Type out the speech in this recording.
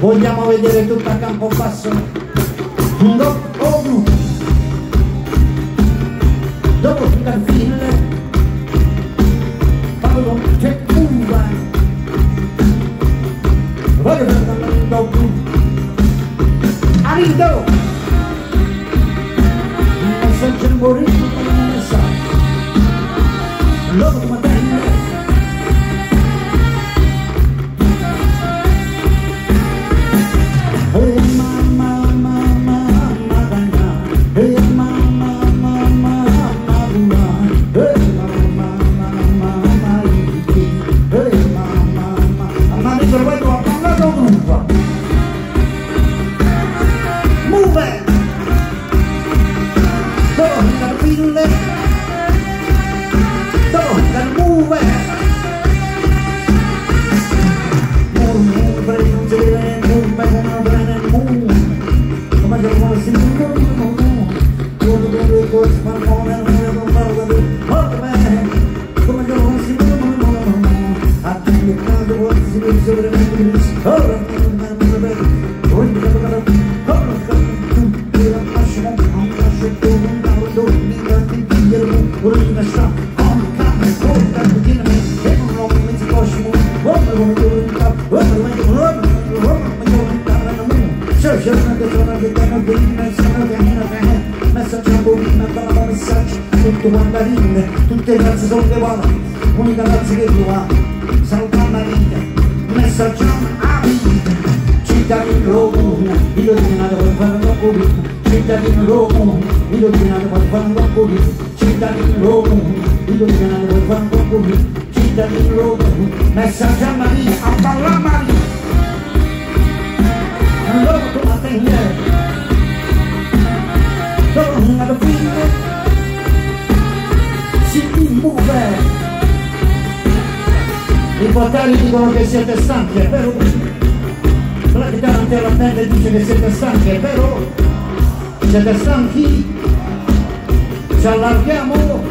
Vogliamo vedere tutto a Campobasso? No, oh. Dopo la Paolo c'è curva. Voglio vedere dopo. Arrivo! Non so c'è morire, non sa. Loro Tutto mandarine, tutte le razze sono uguali, unica razza che tu ha, salutando la vita, messaggio a vita, cittadino comune, io ti nato per fare un po' cittadino comune, io ti nato per fare un po' cittadino comune, io ti a parlare Maria, portali dicono che siete stanchi, è vero? La chitarra intera band dice che siete stanchi, è vero? Siete stanchi? Ci allarghiamo?